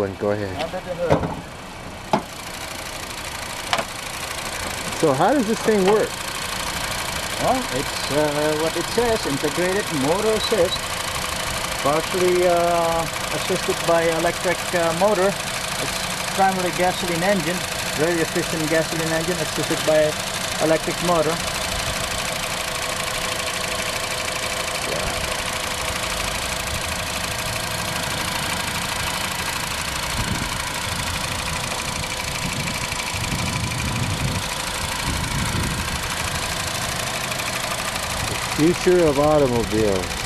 one. Go ahead. So how does this thing work? Well, it's uh, what it says, integrated motor assist, partially uh, assisted by electric uh, motor. It's primarily gasoline engine, very efficient gasoline engine assisted by electric motor. Future of automobiles.